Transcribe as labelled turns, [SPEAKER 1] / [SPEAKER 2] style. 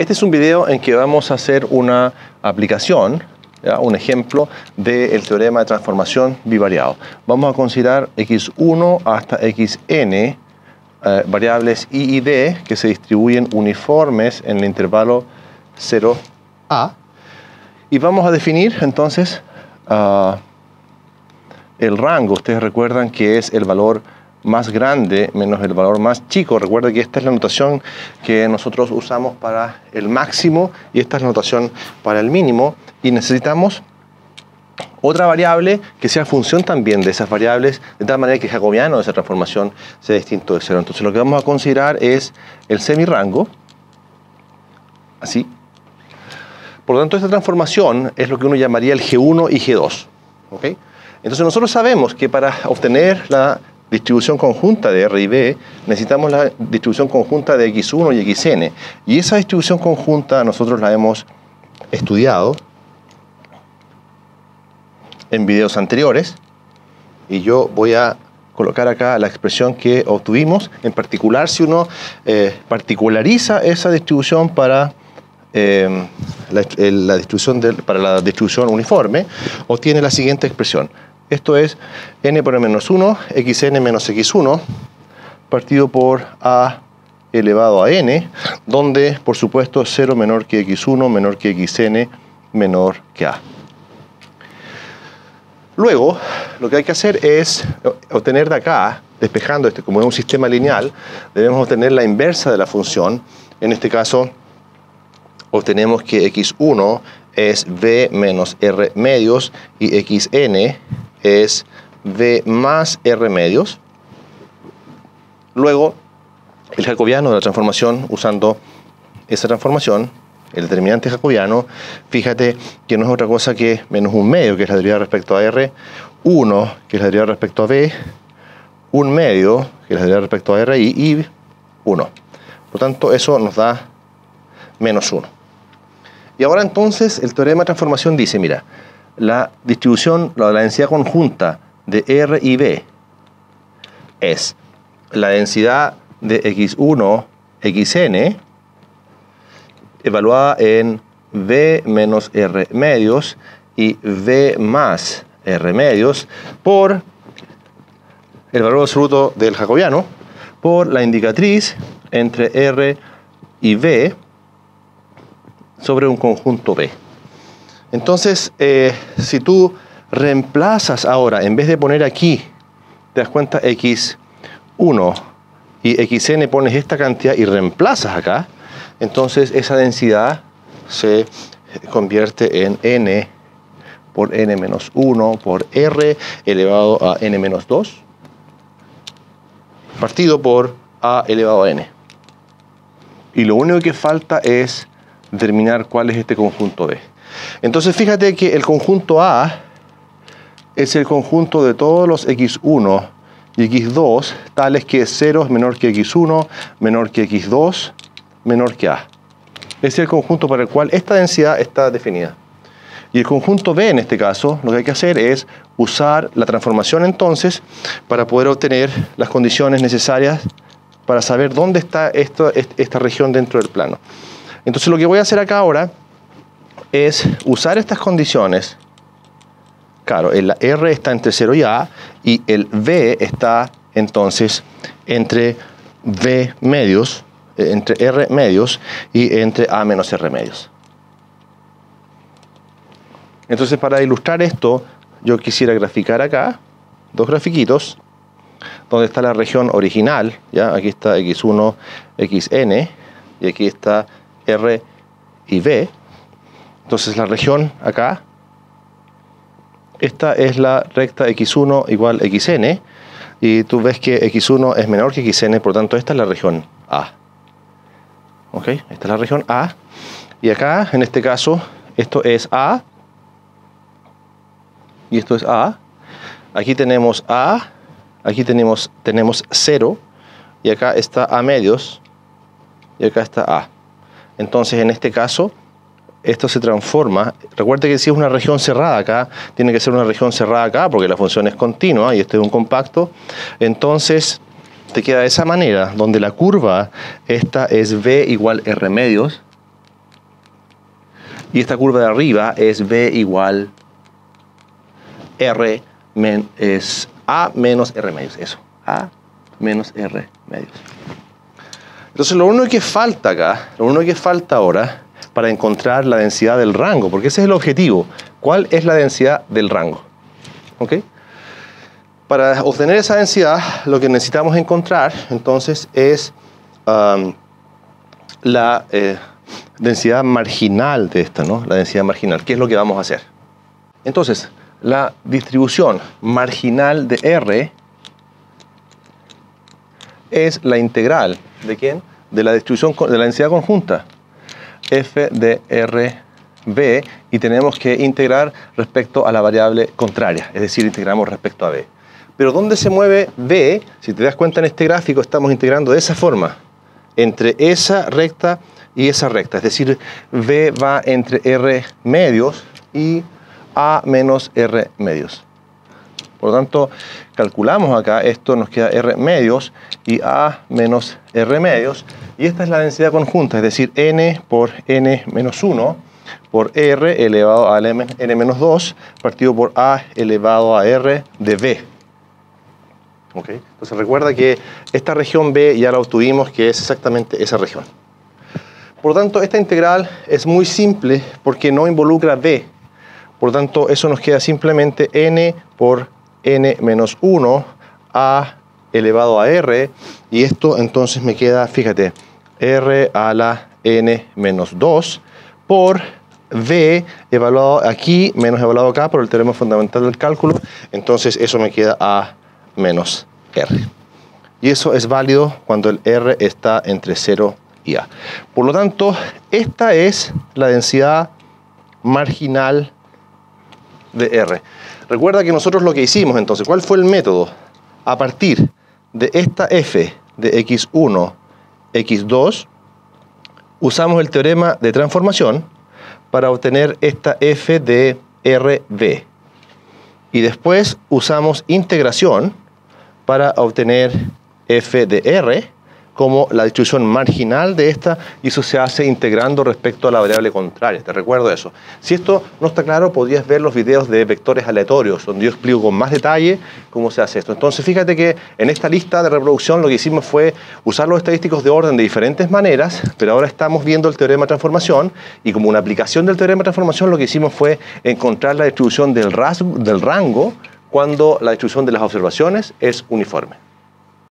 [SPEAKER 1] Este es un video en que vamos a hacer una aplicación, un ejemplo del teorema de transformación bivariado. Vamos a considerar x1 hasta xn eh, variables i y d que se distribuyen uniformes en el intervalo 0a y vamos a definir entonces ah, el rango. Ustedes recuerdan que es el valor más grande menos el valor más chico. Recuerda que esta es la notación que nosotros usamos para el máximo y esta es la notación para el mínimo y necesitamos otra variable que sea función también de esas variables, de tal manera que el jacobiano de esa transformación sea distinto de cero. Entonces lo que vamos a considerar es el semirango, así. Por lo tanto, esta transformación es lo que uno llamaría el G1 y G2. Entonces nosotros sabemos que para obtener la distribución conjunta de R y B, necesitamos la distribución conjunta de X1 y XN. Y esa distribución conjunta nosotros la hemos estudiado en videos anteriores. Y yo voy a colocar acá la expresión que obtuvimos, en particular si uno eh, particulariza esa distribución para eh, la, distribución para la distribución uniforme, obtiene la siguiente expresión. Esto es n por menos 1, xn menos x1, partido por a elevado a n, donde por supuesto 0 menor que x1, menor que xn, menor que a. Luego, lo que hay que hacer es obtener de acá, despejando este, como es un sistema lineal, debemos obtener la inversa de la función. En este caso, obtenemos que x1 es v menos r medios y xn es V más R medios. Luego, el jacobiano de la transformación, usando esa transformación, el determinante jacobiano, fíjate que no es otra cosa que menos un medio, que es la derivada respecto a R, 1, que es la derivada respecto a B, un medio, que es la derivada respecto a R y 1. Por tanto, eso nos da menos 1. Y ahora entonces el teorema de transformación dice, mira, la distribución, la densidad conjunta de R y B es la densidad de X1, XN, evaluada en V menos R medios y V más R medios por el valor absoluto del jacobiano, por la indicatriz entre R y B sobre un conjunto B. Entonces, eh, si tú reemplazas ahora, en vez de poner aquí, te das cuenta x1 y xn pones esta cantidad y reemplazas acá, entonces esa densidad se convierte en n por n menos 1 por r elevado a n menos 2 partido por a elevado a n. Y lo único que falta es determinar cuál es este conjunto D. Entonces fíjate que el conjunto A es el conjunto de todos los x1 y x2 tales que 0 es menor que x1, menor que x2, menor que a. Es el conjunto para el cual esta densidad está definida. Y el conjunto B en este caso, lo que hay que hacer es usar la transformación entonces para poder obtener las condiciones necesarias para saber dónde está esta región dentro del plano. Entonces lo que voy a hacer acá ahora es usar estas condiciones. Claro, el R está entre 0 y A y el V está entonces entre V medios, eh, entre R medios y entre A menos R medios. Entonces para ilustrar esto, yo quisiera graficar acá dos grafiquitos donde está la región original, ¿ya? aquí está X1, XN y aquí está R y V entonces la región acá, esta es la recta x1 igual xn, y tú ves que x1 es menor que xn, por tanto esta es la región A. ¿Ok? Esta es la región A. Y acá, en este caso, esto es A, y esto es A. Aquí tenemos A, aquí tenemos, tenemos 0, y acá está A medios, y acá está A. Entonces, en este caso, esto se transforma. Recuerde que si es una región cerrada acá, tiene que ser una región cerrada acá porque la función es continua y este es un compacto. Entonces te queda de esa manera, donde la curva esta es v igual r medios Y esta curva de arriba es B igual R es A menos R medios. Eso, A menos R medios. Entonces lo único que falta acá, lo único que falta ahora para encontrar la densidad del rango, porque ese es el objetivo. ¿Cuál es la densidad del rango? ¿Ok? Para obtener esa densidad, lo que necesitamos encontrar entonces es um, la eh, densidad marginal de esta, ¿no? La densidad marginal. ¿Qué es lo que vamos a hacer? Entonces, la distribución marginal de R es la integral de quién? De la distribución de la densidad conjunta f de R b y tenemos que integrar respecto a la variable contraria, es decir, integramos respecto a b. Pero ¿dónde se mueve b? Si te das cuenta en este gráfico estamos integrando de esa forma, entre esa recta y esa recta, es decir, b va entre r medios y a menos r medios. Por lo tanto, calculamos acá, esto nos queda R medios y A menos R medios. Y esta es la densidad conjunta, es decir, N por N menos 1 por R elevado a N menos 2 partido por A elevado a R de B. ¿Okay? Entonces recuerda que esta región B ya la obtuvimos, que es exactamente esa región. Por lo tanto, esta integral es muy simple porque no involucra B. Por lo tanto, eso nos queda simplemente n por n menos 1 a elevado a r, y esto entonces me queda, fíjate, r a la n menos 2 por v evaluado aquí menos evaluado acá por el teorema fundamental del cálculo, entonces eso me queda a menos r. Y eso es válido cuando el r está entre 0 y a. Por lo tanto, esta es la densidad marginal de r. Recuerda que nosotros lo que hicimos entonces, ¿cuál fue el método? A partir de esta f de x1, x2, usamos el teorema de transformación para obtener esta f de rb. Y después usamos integración para obtener f de r como la distribución marginal de esta y eso se hace integrando respecto a la variable contraria. Te recuerdo eso. Si esto no está claro, podrías ver los videos de vectores aleatorios, donde yo explico con más detalle cómo se hace esto. Entonces, fíjate que en esta lista de reproducción lo que hicimos fue usar los estadísticos de orden de diferentes maneras, pero ahora estamos viendo el teorema de transformación y como una aplicación del teorema de transformación lo que hicimos fue encontrar la distribución del, del rango cuando la distribución de las observaciones es uniforme.